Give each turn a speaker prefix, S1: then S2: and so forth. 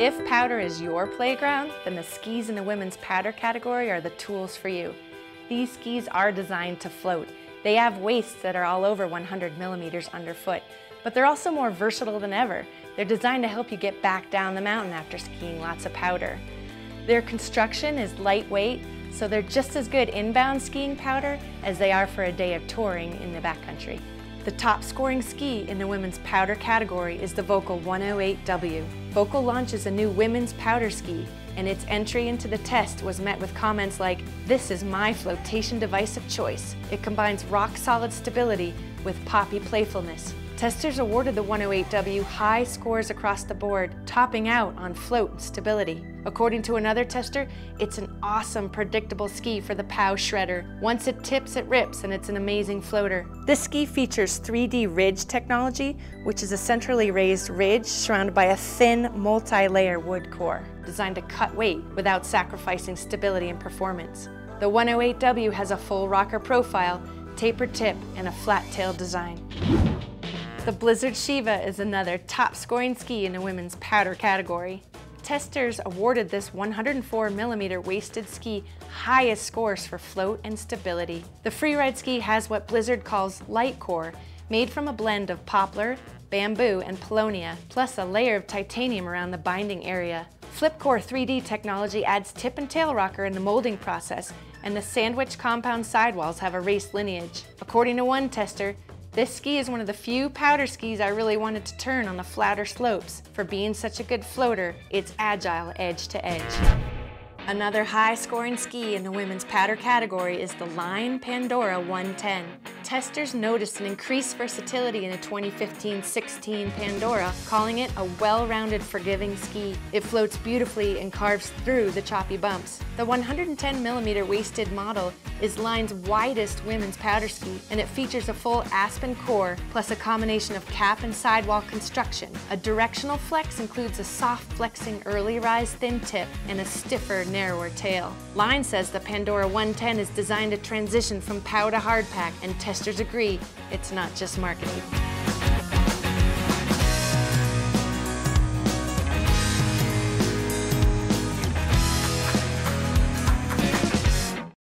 S1: If powder is your playground, then the skis in the women's powder category are the tools for you. These skis are designed to float. They have waists that are all over 100 millimeters underfoot, but they're also more versatile than ever. They're designed to help you get back down the mountain after skiing lots of powder. Their construction is lightweight, so they're just as good inbound skiing powder as they are for a day of touring in the backcountry. The top scoring ski in the women's powder category is the Völkl 108W. Völkl launches a new women's powder ski, and its entry into the test was met with comments like, this is my flotation device of choice. It combines rock solid stability with poppy playfulness. Testers awarded the 108W high scores across the board, topping out on float and stability. According to another tester, it's an awesome, predictable ski for the POW shredder. Once it tips, it rips, and it's an amazing floater. This ski features 3D ridge technology, which is a centrally raised ridge surrounded by a thin, multi-layer wood core, designed to cut weight without sacrificing stability and performance. The 108W has a full rocker profile, tapered tip, and a flat tail design. The Blizzard Sheeva is another top scoring ski in the women's powder category. Testers awarded this 104 millimeter waisted ski highest scores for float and stability. The freeride ski has what Blizzard calls light core, made from a blend of poplar, bamboo, and paulownia, plus a layer of titanium around the binding area. Flipcore 3D technology adds tip and tail rocker in the molding process, and the sandwich compound sidewalls have a race lineage. According to one tester, this ski is one of the few powder skis I really wanted to turn on the flatter slopes. For being such a good floater, it's agile edge to edge. Another high scoring ski in the women's powder category is the Line Pandora 110. Testers noticed an increased versatility in the 2015-16 Pandora, calling it a well-rounded forgiving ski. It floats beautifully and carves through the choppy bumps. The 110mm waisted model is Line's widest women's powder ski, and it features a full aspen core plus a combination of cap and sidewall construction. A directional flex includes a soft flexing early rise thin tip and a stiffer narrower tail. Line says the Pandora 110 is designed to transition from pow to hardpack, and testers agree it's not just marketing.